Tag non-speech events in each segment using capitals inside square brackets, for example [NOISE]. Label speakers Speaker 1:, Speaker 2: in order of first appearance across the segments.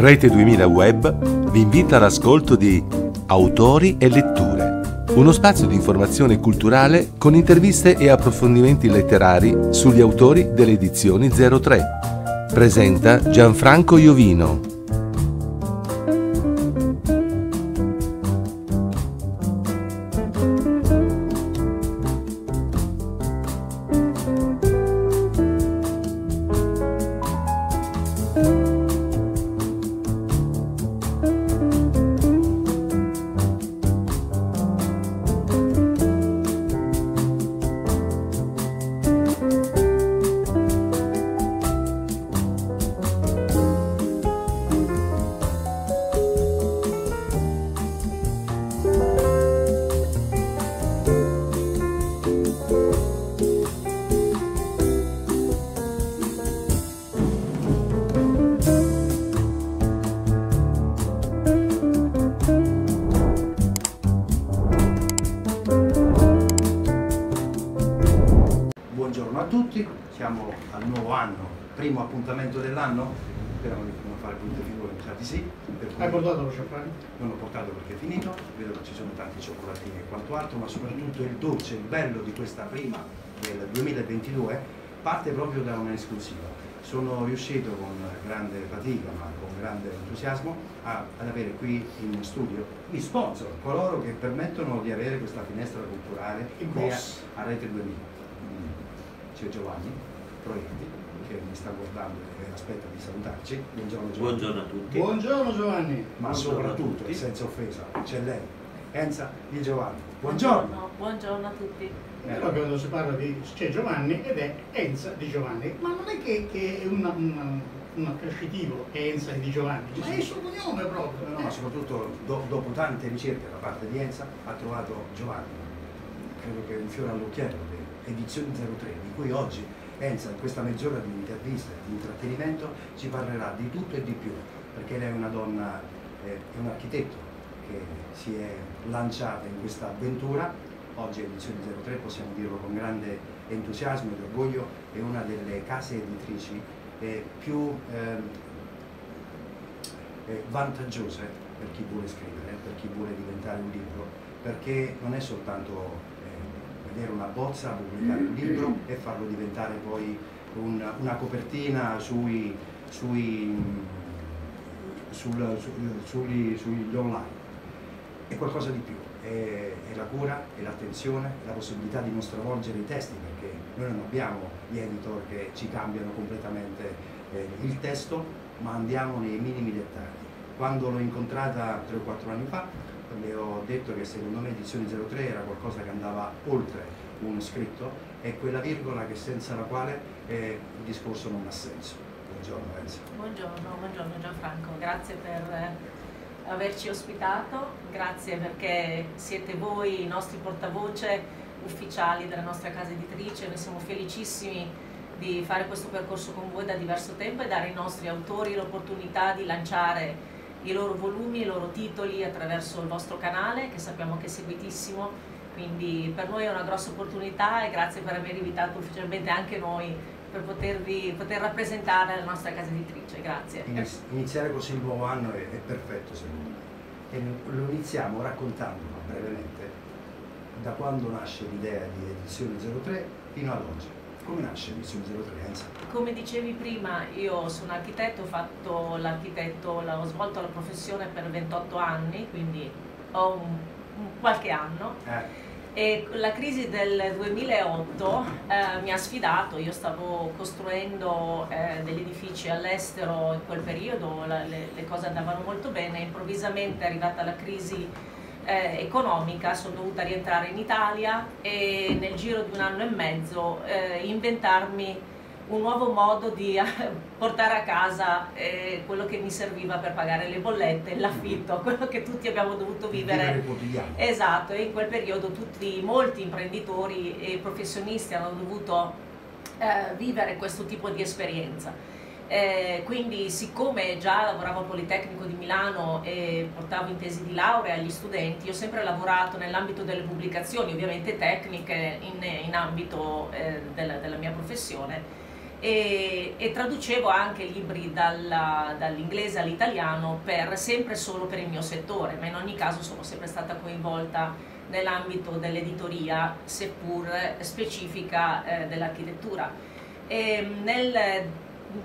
Speaker 1: Rete 2000 Web vi invita all'ascolto di Autori e letture, uno spazio di informazione culturale con interviste e approfondimenti letterari sugli autori delle edizioni 03. Presenta Gianfranco Iovino.
Speaker 2: Primo appuntamento dell'anno, speriamo di non fare brutte figure, mi sa di sì.
Speaker 3: Hai portato lo champagne?
Speaker 2: Non ho portato perché è finito, vedo che ci sono tanti cioccolatini e quanto altro, ma soprattutto il dolce, il bello di questa prima del 2022 parte proprio da un'esclusiva. Sono riuscito con grande fatica ma con grande entusiasmo a- ad avere qui in studio gli sponsor, coloro che permettono di avere questa finestra culturale qui a, a Rete 2000. Mm. C'è Giovanni Proietti che mi sta guardando e aspetta di salutarci. Buongiorno Giovanni.
Speaker 4: Buongiorno a tutti.
Speaker 3: Buongiorno Giovanni.
Speaker 2: Ma
Speaker 4: Buongiorno
Speaker 2: soprattutto, senza offesa, c'è lei, Enza di Giovanni. Buongiorno.
Speaker 5: Buongiorno a tutti.
Speaker 3: È proprio quando si parla di c'è Giovanni ed è Enza di Giovanni, ma non è che, che è una- una- un accrescitivo Enza di Giovanni, ma è il suo cognome proprio.
Speaker 2: No, ma soprattutto do- dopo tante ricerche da parte di Enza ha trovato Giovanni, credo che è un fiore all'occhiello, le edizioni 03, di cui oggi Enza in questa mezz'ora di intervista, di intrattenimento, ci parlerà di tutto e di più, perché lei è una donna, eh, è un architetto che si è lanciata in questa avventura, oggi edizioni 03 possiamo dirlo con grande entusiasmo ed orgoglio, è una delle case editrici eh, più ehm, eh, vantaggiose per chi vuole scrivere, per chi vuole diventare un libro, perché non è soltanto vedere una bozza, pubblicare un libro e farlo diventare poi un- una copertina sui, sui, sul- su- sugli, sugli online. È qualcosa di più, è, è la cura, è l'attenzione, è la possibilità di non stravolgere i testi, perché noi non abbiamo gli editor che ci cambiano completamente eh, il testo, ma andiamo nei minimi dettagli. Quando l'ho incontrata 3 o 4 anni fa, le ho detto che secondo me edizione 03 era qualcosa che andava oltre uno scritto, è quella virgola che senza la quale eh, il discorso non ha senso. Buongiorno Enzo.
Speaker 5: Buongiorno, buongiorno Gianfranco, grazie per eh, averci ospitato, grazie perché siete voi i nostri portavoce ufficiali della nostra casa editrice, noi siamo felicissimi di fare questo percorso con voi da diverso tempo e dare ai nostri autori l'opportunità di lanciare i loro volumi, i loro titoli attraverso il vostro canale che sappiamo che è seguitissimo, quindi per noi è una grossa opportunità e grazie per aver invitato ufficialmente anche noi per potervi, poter rappresentare la nostra casa editrice, grazie.
Speaker 2: Iniz- Iniziare così il nuovo anno è, è perfetto secondo me. E lo iniziamo raccontando brevemente da quando nasce l'idea di edizione 03 fino ad oggi. Come nasce edizione 03 Enza?
Speaker 5: Come dicevi prima, io sono architetto, ho fatto l'architetto, la- ho svolto la professione per 28 anni, quindi ho un, un qualche anno.
Speaker 2: Eh,
Speaker 5: E la crisi del 2008 eh, mi ha sfidato, io stavo costruendo eh, degli edifici all'estero in quel periodo, la- le, le cose andavano molto bene, improvvisamente è arrivata la crisi eh, economica, sono dovuta rientrare in Italia e nel giro di un anno e mezzo eh, inventarmi un nuovo modo di eh, portare a casa eh, quello che mi serviva per pagare le bollette, l'affitto, [LAUGHS] quello che tutti abbiamo dovuto vivere
Speaker 2: vivere.
Speaker 5: Esatto, e in quel periodo tutti, molti imprenditori e professionisti hanno dovuto eh, vivere questo tipo di esperienza. Eh, quindi siccome già lavoravo al Politecnico di Milano e portavo in tesi di laurea agli studenti, ho sempre lavorato nell'ambito delle pubblicazioni, ovviamente tecniche, in, in ambito eh, della, della mia professione e, e traducevo anche libri dall'inglese all'italiano per, sempre solo per il mio settore, ma in ogni caso sono sempre stata coinvolta nell'ambito dell'editoria, seppur specifica eh, dell'architettura. E nel,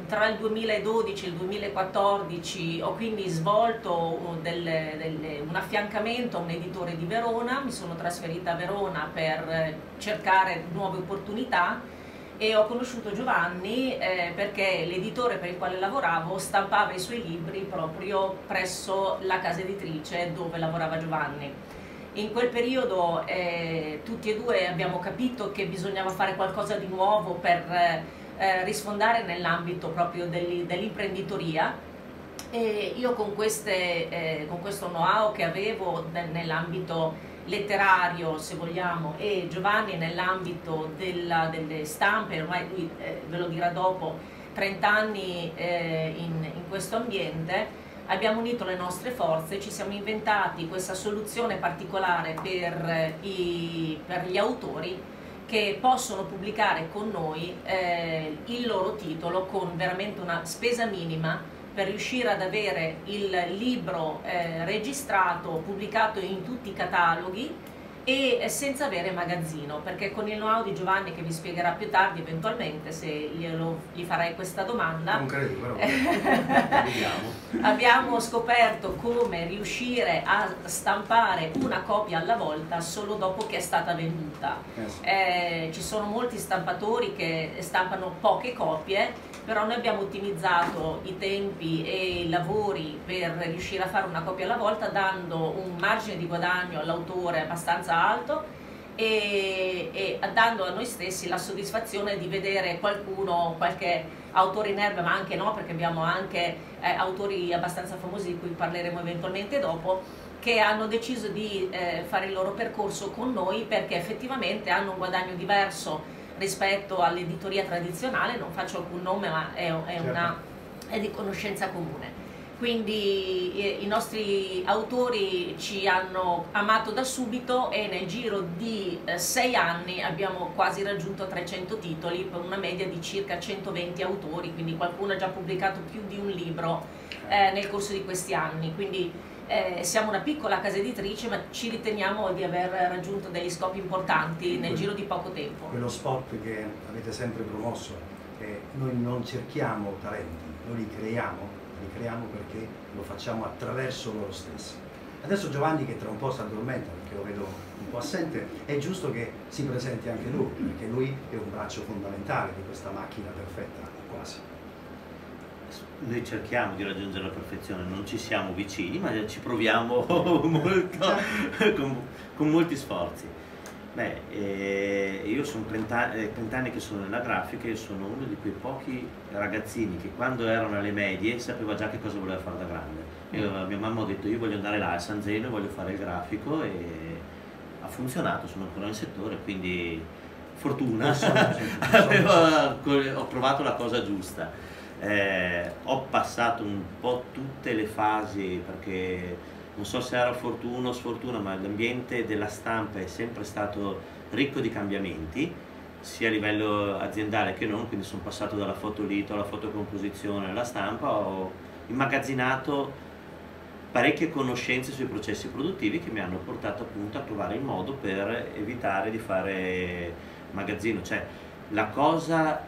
Speaker 5: tra il 2012 e il 2014 ho quindi svolto delle, delle, un affiancamento a un editore di Verona, mi sono trasferita a Verona per cercare nuove opportunità e ho conosciuto Giovanni eh, perché l'editore per il quale lavoravo stampava i suoi libri proprio presso la casa editrice dove lavorava Giovanni. In quel periodo eh, tutti e due abbiamo capito che bisognava fare qualcosa di nuovo per eh, risfondare nell'ambito proprio dell'imprenditoria. E io con, queste, eh, con questo know-how che avevo nell'ambito letterario se vogliamo e Giovanni nell'ambito delle stampe, ormai lui eh, ve lo dirà dopo, 30 anni eh, in, in, questo ambiente, abbiamo unito le nostre forze, ci siamo inventati questa soluzione particolare per, eh, i, per gli autori che possono pubblicare con noi eh, il loro titolo con veramente una spesa minima per riuscire ad avere il libro eh, registrato, pubblicato in tutti i cataloghi e senza avere magazzino, perché con il know-how di Giovanni che vi spiegherà più tardi eventualmente se glielo, gli farei questa domanda,
Speaker 2: non credo, però [LAUGHS]
Speaker 5: abbiamo scoperto come riuscire a stampare una copia alla volta solo dopo che è stata venduta. Yes. Eh, ci sono molti stampatori che stampano poche copie però noi abbiamo ottimizzato i tempi e i lavori per riuscire a fare una copia alla volta dando un margine di guadagno all'autore abbastanza alto e, e, dando a noi stessi la soddisfazione di vedere qualcuno, qualche autore in erba, ma anche no, perché abbiamo anche eh, autori abbastanza famosi di cui parleremo eventualmente dopo, che hanno deciso di eh, fare il loro percorso con noi perché effettivamente hanno un guadagno diverso rispetto all'editoria tradizionale, non faccio alcun nome ma è, è, una, certo. è di conoscenza comune. Quindi eh, i nostri autori ci hanno amato da subito e nel giro di eh, sei anni abbiamo quasi raggiunto 300 titoli per una media di circa 120 autori, quindi qualcuno ha già pubblicato più di un libro eh, nel corso di questi anni. Quindi, eh, siamo una piccola casa editrice ma ci riteniamo di aver raggiunto degli scopi importanti nel giro di poco tempo.
Speaker 2: Quello spot che avete sempre promosso è noi non cerchiamo talenti, noi li creiamo, li creiamo perché lo facciamo attraverso loro stessi. Adesso Giovanni che tra un po' si addormenta perché lo vedo un po' assente, è giusto che si presenti anche lui, perché lui è un braccio fondamentale di questa macchina perfetta, quasi
Speaker 4: noi cerchiamo di raggiungere la perfezione, non ci siamo vicini, ma ci proviamo [LAUGHS] molto, con, con, molti sforzi. Beh, eh, io sono 30, 30, anni che sono nella grafica e sono uno di quei pochi ragazzini che quando erano alle medie sapeva già che cosa voleva fare da grande. Io, a mia mamma ho detto io voglio andare là a San Zeno e voglio fare il grafico e ha funzionato, sono ancora nel settore, quindi fortuna, ho trovato la cosa giusta. Eh, ho passato un po' tutte le fasi perché non so se era fortuna o sfortuna, ma l'ambiente della stampa è sempre stato ricco di cambiamenti, sia a livello aziendale che non, quindi sono passato dalla fotolito alla fotocomposizione alla stampa, ho immagazzinato parecchie conoscenze sui processi produttivi che mi hanno portato appunto a trovare il modo per evitare di fare magazzino, cioè la cosa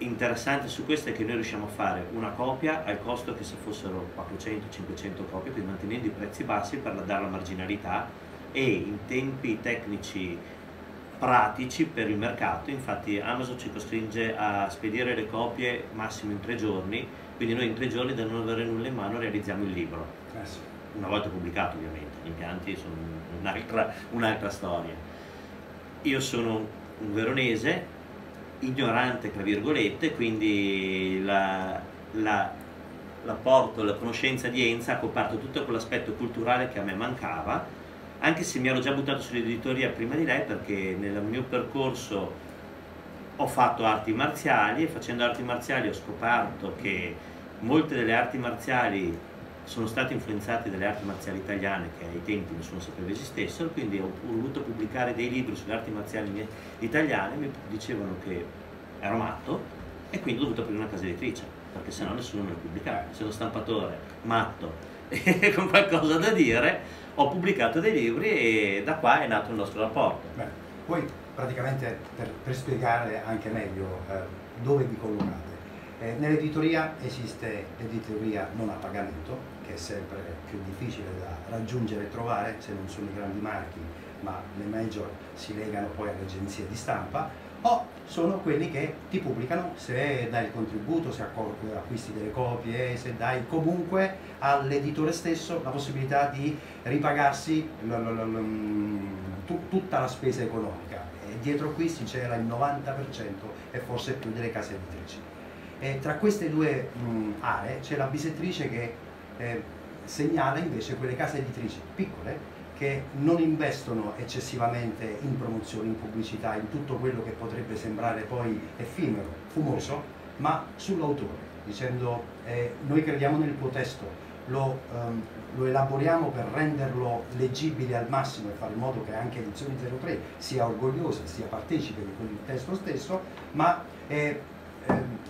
Speaker 4: interessante su questo è che noi riusciamo a fare una copia al costo che se fossero 400-500 copie, quindi mantenendo i prezzi bassi per dare la marginalità e in tempi tecnici pratici per il mercato, infatti Amazon ci costringe a spedire le copie massimo in tre giorni, quindi noi in tre giorni da non avere nulla in mano realizziamo il libro, eh una volta pubblicato ovviamente, gli impianti sono un'altra, un'altra storia. Io sono un veronese, ignorante, tra virgolette, quindi la, la, l'apporto, la conoscenza di Enza ha coperto tutto quell'aspetto culturale che a me mancava, anche se mi ero già buttato sull'editoria prima di lei perché nel mio percorso ho fatto arti marziali e facendo arti marziali ho scoperto che molte delle arti marziali sono state influenzate dalle arti marziali italiane che ai tempi nessuno sapeva esistessero, quindi ho voluto pubblicare dei libri sulle arti marziali italiane, mi dicevano che ero matto, e quindi ho dovuto aprire una casa editrice, perché sennò nessuno me lo pubblicava. Se uno stampatore matto [LAUGHS] e con qualcosa da dire, ho pubblicato dei libri e da qua è nato il nostro rapporto.
Speaker 2: Beh, poi praticamente per, per spiegare anche meglio eh, dove vi collocate, eh, nell'editoria esiste l'editoria non a pagamento, che è sempre più difficile da raggiungere e trovare se non sono i grandi marchi, ma le major si legano poi alle agenzie di stampa, o sono quelli che ti pubblicano se dai il contributo, se acquisti delle copie, se dai comunque all'editore stesso la possibilità di ripagarsi tutta la spesa economica. E dietro acquisti c'era il 90% e forse più delle case editrici. E tra queste due mh, aree c'è la bisettrice che eh, segnala invece quelle case editrici piccole che non investono eccessivamente in promozione, in pubblicità, in tutto quello che potrebbe sembrare poi effimero, fumoso, ma sull'autore, dicendo eh, noi crediamo nel tuo testo, lo, um, lo, elaboriamo per renderlo leggibile al massimo e fare in modo che anche Edizioni 03 sia orgogliosa, sia partecipe di quel testo stesso, ma eh, Ehm,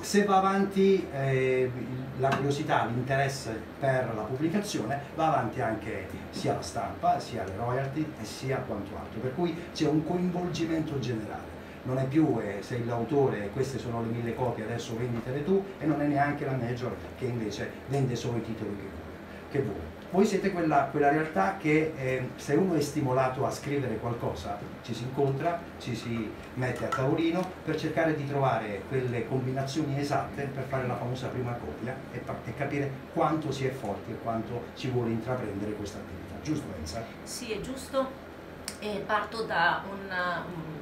Speaker 2: se va avanti eh, la curiosità, l'interesse per la pubblicazione, va avanti anche sia la stampa, sia le royalty e sia quanto altro, per cui c'è un coinvolgimento generale. Non è più eh, sei l'autore, queste sono le mille copie, adesso venditele tu, e non è neanche la major che invece vende solo i titoli che vuole. Che vuole voi siete quella, quella realtà che eh, se uno è stimolato a scrivere qualcosa ci si incontra, ci si mette a tavolino per cercare di trovare quelle combinazioni esatte per fare la famosa prima copia e, e capire quanto si è forti e quanto ci vuole intraprendere questa attività. Giusto Enza?
Speaker 5: Sì, è giusto. E parto da una, un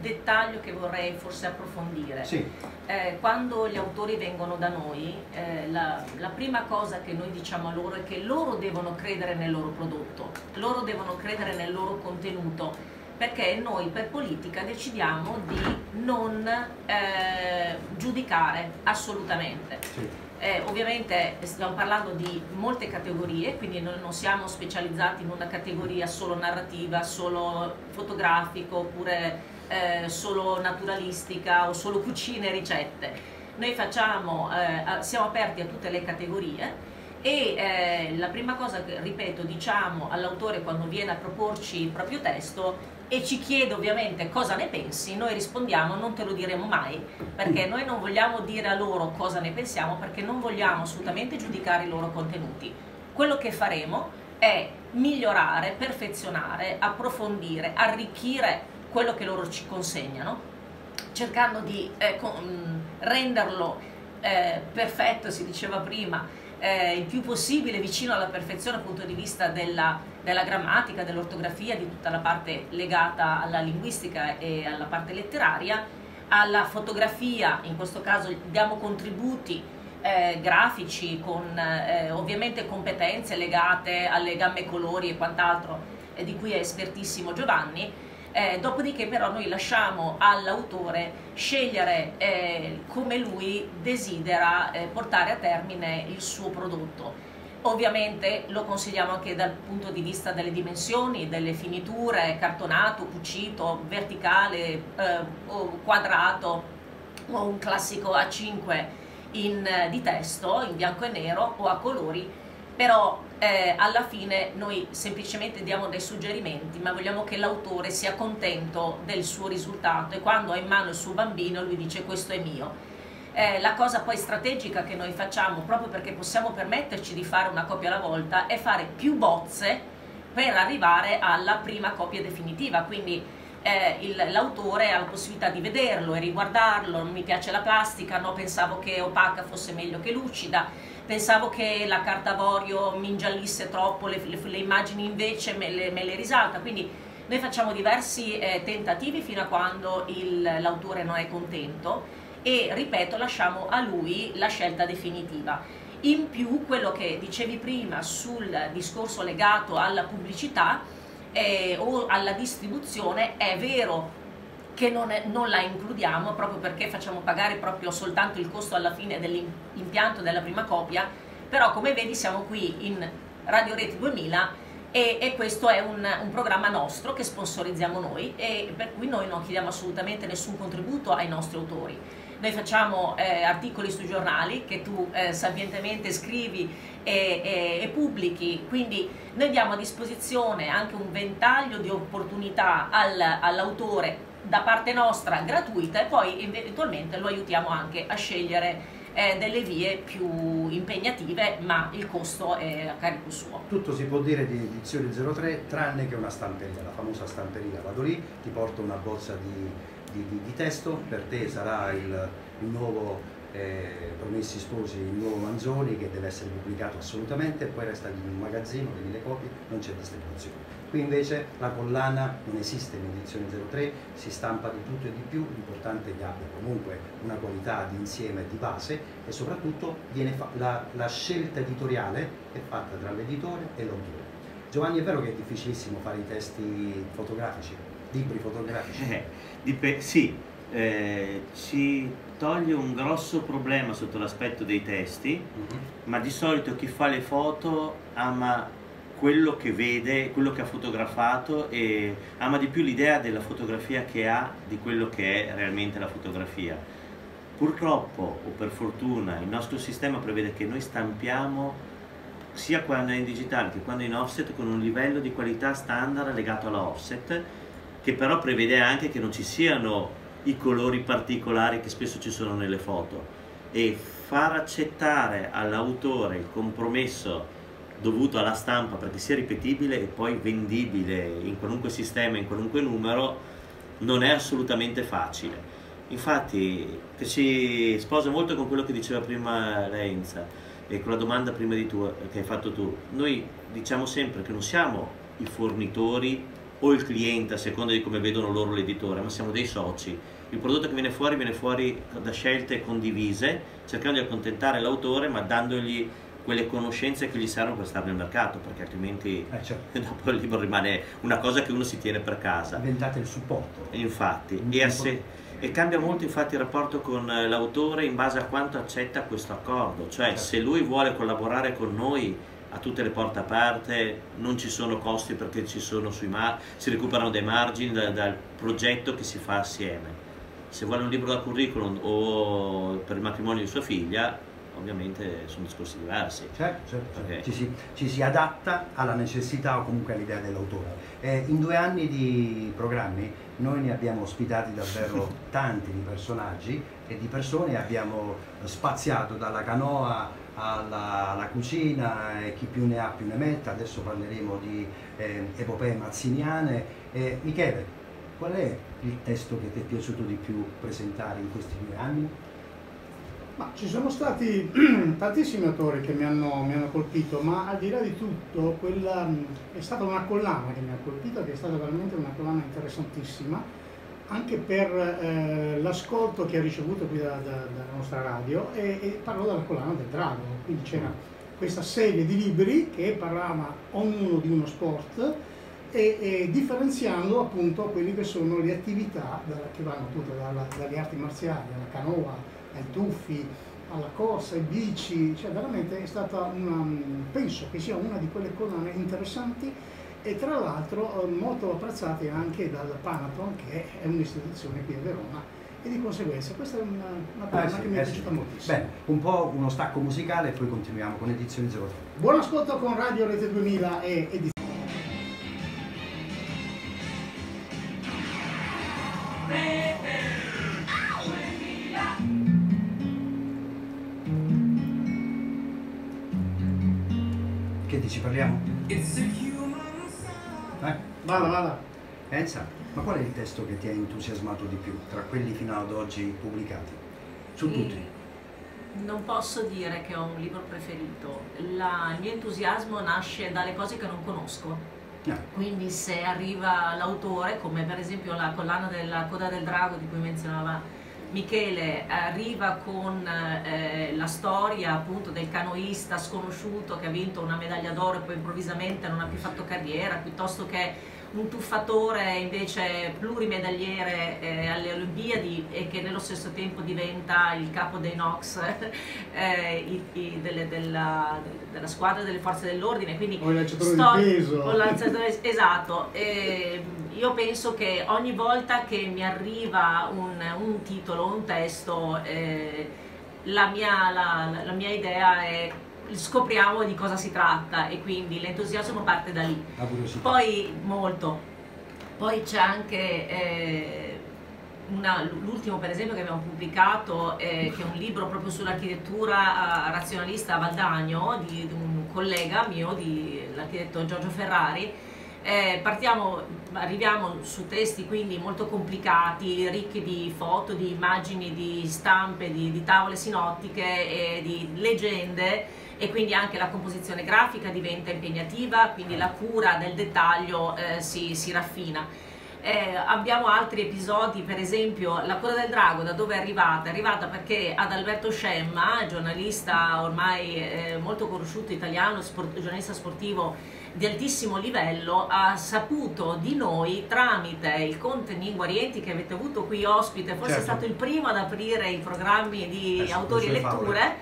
Speaker 5: dettaglio che vorrei forse approfondire.
Speaker 2: Sì.
Speaker 5: Eh, quando gli autori vengono da noi, eh, la, la, prima cosa che noi diciamo a loro è che loro devono credere nel loro prodotto, loro devono credere nel loro contenuto, perché noi per politica decidiamo di non eh, giudicare assolutamente.
Speaker 2: Sì.
Speaker 5: Eh, ovviamente stiamo parlando di molte categorie, quindi noi non siamo specializzati in una categoria solo narrativa, solo fotografico oppure eh, solo naturalistica o solo cucine e ricette. Noi facciamo, eh, siamo aperti a tutte le categorie e eh, la prima cosa che, ripeto, diciamo all'autore quando viene a proporci il proprio testo e ci chiede ovviamente cosa ne pensi, noi rispondiamo non te lo diremo mai, perché noi non vogliamo dire a loro cosa ne pensiamo, perché non vogliamo assolutamente giudicare i loro contenuti. Quello che faremo è migliorare, perfezionare, approfondire, arricchire quello che loro ci consegnano, cercando di eh, con, mm, renderlo eh, perfetto, si diceva prima, eh, il più possibile vicino alla perfezione dal punto di vista della, della grammatica, dell'ortografia, di tutta la parte legata alla linguistica e alla parte letteraria, alla fotografia, in questo caso diamo contributi eh, grafici con eh, ovviamente competenze legate alle gamme colori e quant'altro eh, di cui è espertissimo Giovanni, eh, dopodiché però noi lasciamo all'autore scegliere eh, come lui desidera eh, portare a termine il suo prodotto. Ovviamente lo consigliamo anche dal punto di vista delle dimensioni, delle finiture, cartonato, cucito, verticale, eh, o quadrato o un classico A5 in, di testo, in bianco e nero o a colori, però eh, alla fine noi semplicemente diamo dei suggerimenti, ma vogliamo che l'autore sia contento del suo risultato e quando ha in mano il suo bambino lui dice questo è mio. Eh, la cosa poi strategica che noi facciamo, proprio perché possiamo permetterci di fare una copia alla volta, è fare più bozze per arrivare alla prima copia definitiva, quindi eh, l'autore ha la possibilità di vederlo e riguardarlo, mi piace la plastica, no, pensavo che opaca fosse meglio che lucida, pensavo che la carta avorio mi ingiallisse troppo, le, le, le immagini invece me le, me le, risalta, quindi noi facciamo diversi eh, tentativi fino a quando l'autore non è contento e ripeto lasciamo a lui la scelta definitiva. In più quello che dicevi prima sul discorso legato alla pubblicità eh, o alla distribuzione è vero che non, è, non, la includiamo proprio perché facciamo pagare proprio soltanto il costo alla fine dell'impianto della prima copia, però come vedi siamo qui in Radio Reti 2000 e, e questo è un, un, programma nostro che sponsorizziamo noi e per cui noi non chiediamo assolutamente nessun contributo ai nostri autori. noi facciamo eh, articoli sui giornali che tu eh, sapientemente scrivi e, e, e, pubblichi, quindi noi diamo a disposizione anche un ventaglio di opportunità al, all'autore da parte nostra gratuita e poi eventualmente lo aiutiamo anche a scegliere eh, delle vie più impegnative, ma il costo è a carico suo.
Speaker 2: Tutto si può dire di edizione 03 tranne che una stamperia, la famosa stamperia. Vado lì, ti porto una bozza di, di, di, di testo, per te sarà il, il nuovo eh, Promessi Sposi, il nuovo Manzoni che deve essere pubblicato assolutamente, poi resta in un magazzino, le mille copie, non c'è distribuzione. Qui invece la collana non esiste in edizione 03, si stampa di tutto e di più, l'importante è che abbia comunque una qualità di insieme e di base e soprattutto la, la scelta editoriale è fatta tra l'editore e l'autore. Giovanni, è vero che è difficilissimo fare i testi fotografici, libri fotografici?
Speaker 4: Eh, sì, eh, ci toglie un grosso problema sotto l'aspetto dei testi, uh mhm. -huh. ma di solito chi fa le foto ama quello che vede, quello che ha fotografato e ama di più l'idea della fotografia che ha di quello che è realmente la fotografia. Purtroppo o per fortuna il nostro sistema prevede che noi stampiamo sia quando è in digitale che quando è in offset con un livello di qualità standard legato alla offset che però prevede anche che non ci siano i colori particolari che spesso ci sono nelle foto e far accettare all'autore il compromesso dovuto alla stampa perché sia ripetibile e poi vendibile in qualunque sistema, in qualunque numero, non è assolutamente facile. Infatti, che si sposa molto con quello che diceva prima Lenza e con la domanda prima di tu, che hai fatto tu, noi diciamo sempre che non siamo i fornitori o il cliente a seconda di come vedono loro l'editore, ma siamo dei soci. Il prodotto che viene fuori viene fuori da scelte condivise, cercando di accontentare l'autore ma dandogli quelle conoscenze che gli servono per stare nel mercato, perché altrimenti eh, certo. [LAUGHS] dopo il libro rimane una cosa che uno si tiene per casa.
Speaker 2: Diventate il supporto.
Speaker 4: Infatti, e, se, e, cambia molto infatti il rapporto con l'autore in base a quanto accetta questo accordo, cioè certo. se lui vuole collaborare con noi ha tutte le porte aperte, non ci sono costi perché ci sono sui mar- si recuperano dei margini da, dal progetto che si fa assieme. Se vuole un libro da curriculum o per il matrimonio di sua figlia, ovviamente sono discorsi diversi.
Speaker 2: Certo, certo, certo. Ci, si, ci, si, adatta alla necessità o comunque all'idea dell'autore. Eh, in due anni di programmi noi ne abbiamo ospitati davvero [LAUGHS] tanti di personaggi e di persone, abbiamo spaziato dalla canoa alla, alla, cucina e chi più ne ha più ne metta, adesso parleremo di eh, epopee mazziniane. Eh, Michele, qual è il testo che ti è piaciuto di più presentare in questi due anni?
Speaker 3: Ma ci sono stati [CLEARS THROAT] tantissimi autori che mi hanno, mi hanno, colpito, ma al di là di tutto quella, è stata una collana che mi ha colpito, che è stata veramente una collana interessantissima, anche per eh, l'ascolto che ha ricevuto qui da, da, dalla nostra radio e, e parlo della collana del drago, quindi c'era questa serie di libri che parlava ognuno di uno sport e, e differenziando appunto quelle che sono le attività che vanno appunto dalla, dalle arti marziali alla canoa, ai tuffi, alla corsa, ai bici, cioè veramente è stata una, penso che sia una di quelle collane interessanti e tra l'altro eh, molto apprezzate anche dal Panaton che è un'istituzione qui a Verona e di conseguenza questa è una, una collana eh sì, che mi è eh piaciuta sì. moltissimo.
Speaker 2: Bene, un po' uno stacco musicale e poi continuiamo con edizioni 03.
Speaker 3: Buon ascolto con Radio Rete 2000 e edizioni.
Speaker 2: Ci parliamo? Eh?
Speaker 3: Vada, vada.
Speaker 2: Enza, ma qual è il testo che ti ha entusiasmato di più tra quelli fino ad oggi pubblicati? Su tutti?
Speaker 5: Non posso dire che ho un libro preferito, La, il mio entusiasmo nasce dalle cose che non conosco. No. Quindi se arriva l'autore, come per esempio la collana della Coda del Drago di cui menzionava Michele arriva con eh, la storia appunto del canoista sconosciuto che ha vinto una medaglia d'oro e poi improvvisamente non ha più fatto carriera, piuttosto che un tuffatore invece plurimedagliere eh, alle Olimpiadi e che nello stesso tempo diventa il capo dei Nox [LAUGHS] eh, i, i, delle, della, della, squadra delle forze dell'ordine. Quindi
Speaker 3: o il lanciatore sto, di peso. [LAUGHS]
Speaker 5: esatto. E io penso che ogni volta che mi arriva un, un titolo, un testo, eh, la, mia, la, la mia idea è scopriamo di cosa si tratta e quindi l'entusiasmo parte da lì. Poi molto. Poi c'è anche eh, l'ultimo per esempio che abbiamo pubblicato, eh, che è un libro proprio sull'architettura eh, razionalista a Valdagno di, di, un collega mio, l'architetto Giorgio Ferrari. Eh, partiamo, arriviamo su testi quindi molto complicati, ricchi di foto, di immagini, di stampe, di, di tavole sinottiche e di leggende e quindi anche la composizione grafica diventa impegnativa, quindi la cura del dettaglio eh, si, si, raffina. Eh, abbiamo altri episodi, per esempio La Coda del Drago, da dove è arrivata? È arrivata perché ad Alberto Scemma, giornalista ormai eh, molto conosciuto italiano, sport, giornalista sportivo di altissimo livello, ha saputo di noi tramite il Conte Ninguarienti che avete avuto qui ospite, forse certo. è stato il primo ad aprire i programmi di autori e letture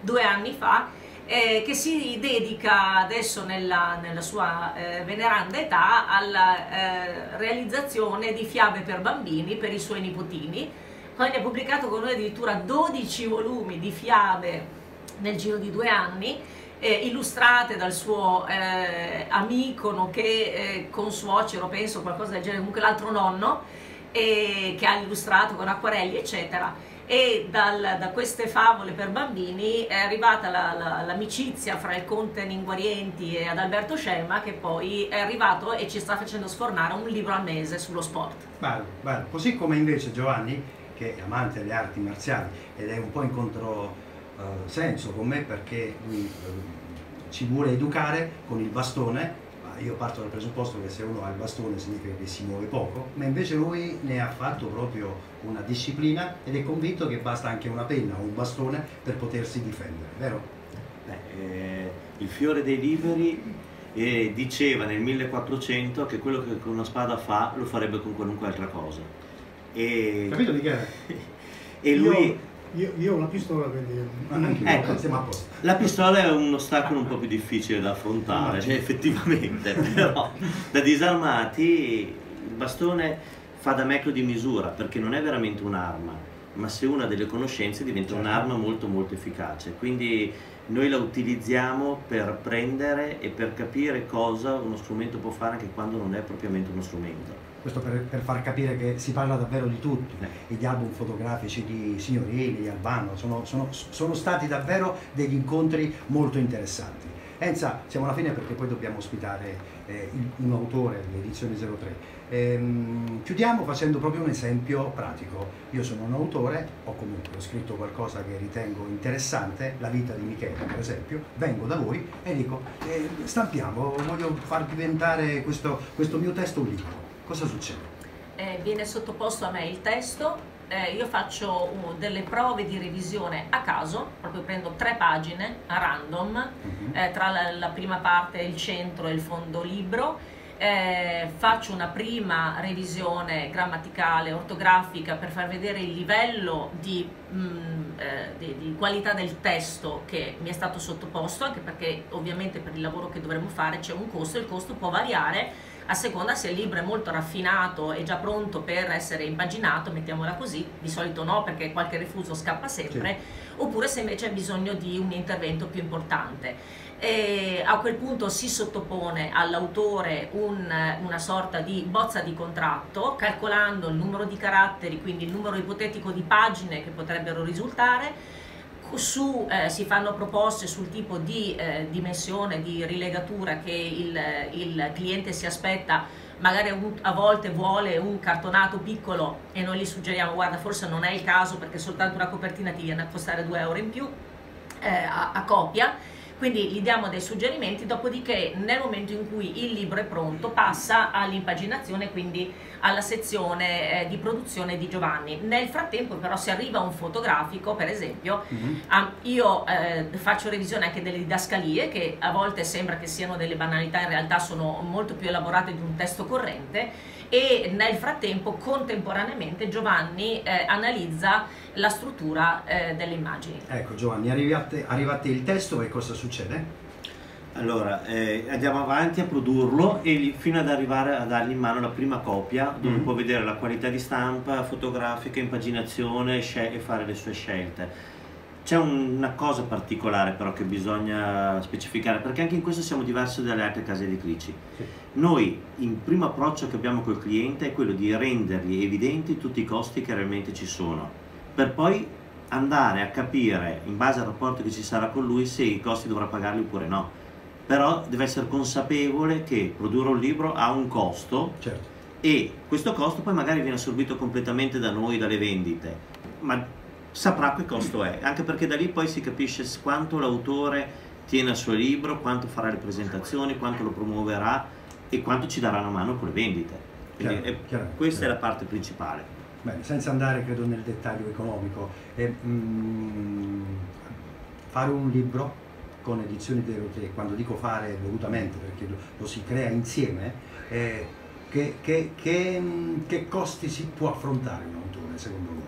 Speaker 5: due anni fa eh, che si dedica adesso nella, nella sua eh, veneranda età alla eh, realizzazione di fiabe per bambini per i suoi nipotini. Quindi ha pubblicato con noi addirittura 12 volumi di fiabe nel giro di due anni, eh, illustrate dal suo eh, amico, nonché eh, consuocero, penso, qualcosa del genere, comunque l'altro nonno, che ha illustrato con acquarelli, eccetera e dal, da queste favole per bambini è arrivata la, la, l'amicizia fra il conte Ninguarienti e ad Alberto Scemma che poi è arrivato e ci sta facendo sfornare un libro al mese sullo sport.
Speaker 2: Bello, bello. Così come invece Giovanni, che è amante delle arti marziali ed è un po' in controsenso con me perché lui uh, ci vuole educare con il bastone io parto dal presupposto che se uno ha il bastone significa che si muove poco, ma invece lui ne ha fatto proprio una disciplina ed è convinto che basta anche una penna o un bastone per potersi difendere, vero?
Speaker 4: Beh, eh, il fiore dei liberi eh, diceva nel 1400 che quello che con una spada fa lo farebbe con qualunque altra cosa.
Speaker 2: E... Capito di che? [LAUGHS]
Speaker 4: e lui...
Speaker 3: Io io, io, ho la pistola quindi
Speaker 4: ecco, siamo a posto. La pistola è un ostacolo un po' più difficile da affrontare, cioè, effettivamente, [LAUGHS] però da disarmati il bastone fa da metro di misura perché non è veramente un'arma, ma se uno ha delle conoscenze diventa certo. un'arma molto molto efficace. Quindi noi la utilizziamo per prendere e per capire cosa uno strumento può fare anche quando non è propriamente uno strumento
Speaker 2: questo per, per, far capire che si parla davvero di tutti, eh. gli album fotografici di Signorini, di Albano, sono, sono, sono stati davvero degli incontri molto interessanti. Enza, siamo alla fine perché poi dobbiamo ospitare eh, un autore dell'edizione 03. Ehm, chiudiamo facendo proprio un esempio pratico. Io sono un autore, ho comunque ho scritto qualcosa che ritengo interessante, la vita di Michele per esempio, vengo da voi e dico eh, stampiamo, voglio far diventare questo, questo mio testo un libro cosa succede?
Speaker 5: Eh, viene sottoposto a me il testo, eh, io faccio uh, delle prove di revisione a caso, proprio prendo tre pagine a random, uh-huh. eh, tra la, la, prima parte, il centro e il fondo libro, eh, faccio una prima revisione grammaticale, ortografica per far vedere il livello di, mh, mm, eh, di, di, qualità del testo che mi è stato sottoposto, anche perché ovviamente per il lavoro che dovremo fare c'è un costo e il costo può variare a seconda se il libro è molto raffinato e già pronto per essere impaginato, mettiamola così, di solito no perché qualche rifuso scappa sempre, sì. oppure se invece ha bisogno di un intervento più importante. E a quel punto si sottopone all'autore un, una sorta di bozza di contratto, calcolando il numero di caratteri, quindi il numero ipotetico di pagine che potrebbero risultare, su, eh, si fanno proposte sul tipo di eh, dimensione, di rilegatura che il, il cliente si aspetta. Magari a volte vuole un cartonato piccolo e noi gli suggeriamo guarda forse non è il caso perché soltanto una copertina ti viene a costare 2 euro in più eh, a, a copia quindi gli diamo dei suggerimenti, dopodiché nel momento in cui il libro è pronto passa all'impaginazione, quindi alla sezione eh, di produzione di Giovanni. Nel frattempo però se arriva un fotografico, per esempio, mm-hmm. ah, io eh, faccio revisione anche delle didascalie che a volte sembra che siano delle banalità, in realtà sono molto più elaborate di un testo corrente e nel frattempo contemporaneamente Giovanni eh, analizza la struttura eh, delle immagini.
Speaker 2: Ecco Giovanni, arrivate, arrivate il testo e cosa succede?
Speaker 4: Allora, eh, andiamo avanti a produrlo e fino ad arrivare a dargli in mano la prima copia dove mm. può vedere la qualità di stampa, fotografica, impaginazione e fare le sue scelte. C'è una cosa particolare però che bisogna specificare perché anche in questo siamo diversi dalle altre case editrici. Sì. Noi il primo approccio che abbiamo col cliente è quello di rendergli evidenti tutti i costi che realmente ci sono, per poi andare a capire in base al rapporto che ci sarà con lui se i costi dovrà pagarli oppure no. Però deve essere consapevole che produrre un libro ha un costo certo. e questo costo poi magari viene assorbito completamente da noi, dalle vendite, ma saprà che costo è, anche perché da lì poi si capisce quanto l'autore tiene al suo libro, quanto farà le presentazioni, quanto lo promuoverà e quanto ci darà una mano con le vendite. Chiaro, è, chiaro, questa chiaro. è la parte principale.
Speaker 2: Bene, senza andare credo nel dettaglio economico, eh, mm, fare un libro con edizioni Deroté, quando dico fare volutamente perché lo, lo si crea insieme, eh, che, che, che, mm, che costi si può affrontare un autore secondo voi?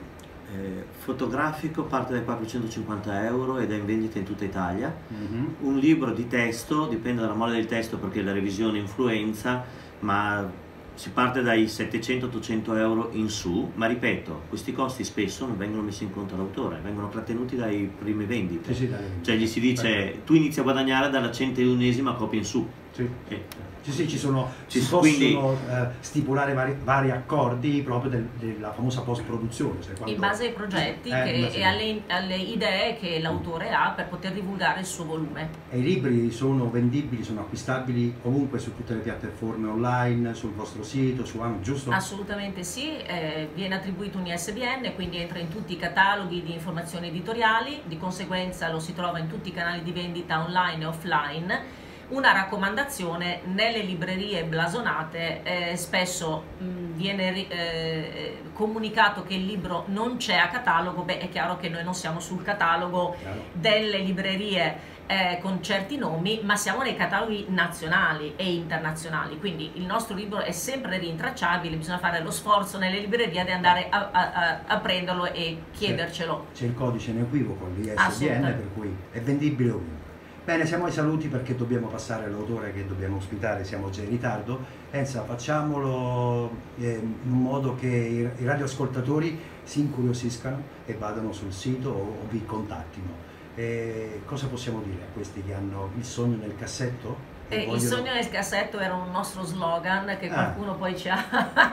Speaker 4: Eh, fotografico parte dai 450 euro ed è in vendita in tutta Italia. Mm-hmm. Un libro di testo, dipende dalla mole del testo perché la revisione influenza, ma si parte dai 700-800 euro in su, ma ripeto, questi costi spesso non vengono messi in conto all'autore, vengono trattenuti dai primi vendite. Sì, sì, cioè gli si dice tu inizi a guadagnare dalla centesima copia in su.
Speaker 2: Sì. E, sì, sì, ci sono, ci si quindi, possono eh, stipulare vari, vari, accordi proprio del, della famosa post-produzione.
Speaker 5: Cioè quando, in base ai progetti eh, che, e alle, alle, idee che l'autore ha per poter divulgare il suo volume.
Speaker 2: E i libri sono vendibili, sono acquistabili ovunque su tutte le piattaforme online, sul vostro sito, su Amazon, giusto?
Speaker 5: Assolutamente sì, eh, viene attribuito un ISBN, quindi entra in tutti i cataloghi di informazioni editoriali, di conseguenza lo si trova in tutti i canali di vendita online e offline una raccomandazione nelle librerie blasonate eh, spesso mh, viene eh, comunicato che il libro non c'è a catalogo. Beh è chiaro che noi non siamo sul catalogo chiaro. delle librerie eh, con certi nomi ma siamo nei cataloghi nazionali e internazionali. Quindi il nostro libro è sempre rintracciabile bisogna fare lo sforzo nelle librerie di andare a, a, a, prenderlo e chiedercelo.
Speaker 2: C'è, c'è il codice inequivoco l'ISBN per cui è vendibile ovunque Bene, siamo ai saluti perché dobbiamo passare all'autore che dobbiamo ospitare, siamo già in ritardo. Enza, facciamolo eh, in modo che i, radioascoltatori si incuriosiscano e vadano sul sito o, vi contattino. E cosa possiamo dire a questi che hanno il sogno nel cassetto?
Speaker 5: Eh, vogliono... Il sogno nel cassetto era un nostro slogan che ah. qualcuno poi ci ha, [LAUGHS]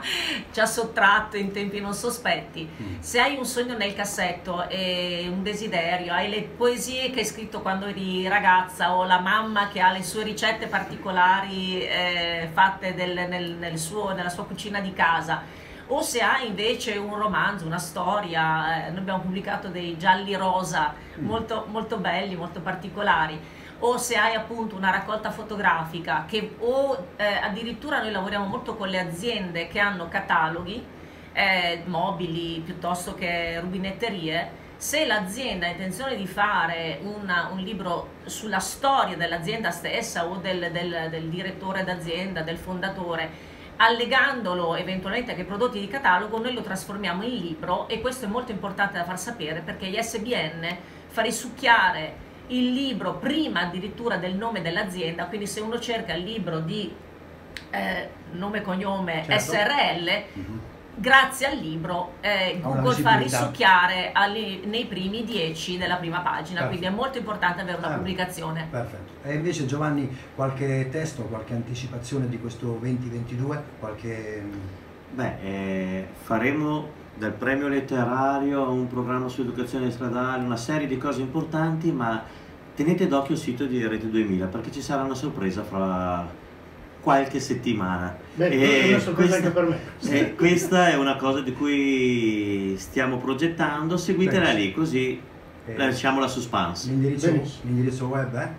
Speaker 5: ci ha, sottratto in tempi non sospetti. Mm. Se hai un sogno nel cassetto e un desiderio, hai le poesie che hai scritto quando eri ragazza o la mamma che ha le sue ricette particolari eh, fatte del, nel, nel suo, nella sua cucina di casa, o se hai invece un romanzo, una storia, eh, noi abbiamo pubblicato dei gialli rosa mm. molto, molto belli, molto particolari o se hai appunto una raccolta fotografica che, o eh, addirittura noi lavoriamo molto con le aziende che hanno cataloghi eh, mobili piuttosto che rubinetterie se l'azienda ha intenzione di fare una, un libro sulla storia dell'azienda stessa o del, del, del direttore d'azienda, del fondatore allegandolo eventualmente ai prodotti di catalogo noi lo trasformiamo in libro e questo è molto importante da far sapere perché gli SBN fa risucchiare il libro prima addirittura del nome dell'azienda, quindi se uno cerca il libro di eh, nome e cognome certo. SRL, mm-hmm. grazie al libro eh, Google fa risucchiare alle, nei primi dieci della prima pagina, Perfetto. quindi è molto importante avere una ah, pubblicazione.
Speaker 2: Perfetto. E invece Giovanni, qualche testo, qualche anticipazione di questo 2022? Qualche...
Speaker 4: Beh, eh, faremo dal premio letterario a un programma su educazione stradale, una serie di cose importanti, ma tenete d'occhio il sito di Rete 2000 perché ci sarà una sorpresa fra qualche settimana.
Speaker 3: Bene, e è una sorpresa questa, anche per me.
Speaker 4: E questa è una cosa di cui stiamo progettando, seguitela lì così eh, lasciamo la suspense.
Speaker 2: L'indirizzo, l'indirizzo web è?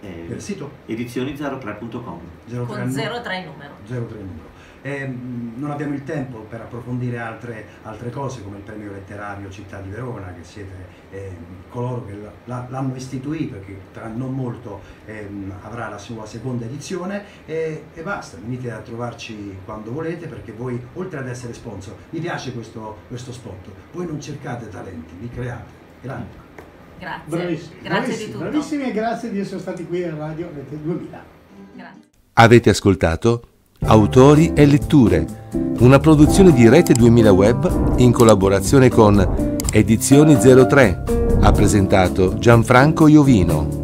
Speaker 4: Eh,
Speaker 2: del sito
Speaker 4: edizioni03.com
Speaker 2: 03
Speaker 5: Con 03 in numero.
Speaker 2: 03 numero. Eh, non abbiamo il tempo per approfondire altre, altre cose come il premio letterario Città di Verona, che siete eh, coloro che l'hanno istituito e che tra non molto ehm, avrà la sua seconda edizione e, e basta, venite a trovarci quando volete perché voi oltre ad essere sponsor, mi piace questo, questo spot, voi non cercate talenti, li create. Grandi.
Speaker 5: Grazie.
Speaker 3: Bravissimi,
Speaker 5: Grazie
Speaker 3: bravissimi,
Speaker 5: di tutto.
Speaker 3: bravissimi e grazie di essere stati qui a Radio Rete 2000.
Speaker 5: Grazie.
Speaker 1: Avete ascoltato Autori e letture, una produzione di Rete 2000 Web in collaborazione con Edizioni 03. Ha presentato Gianfranco Iovino.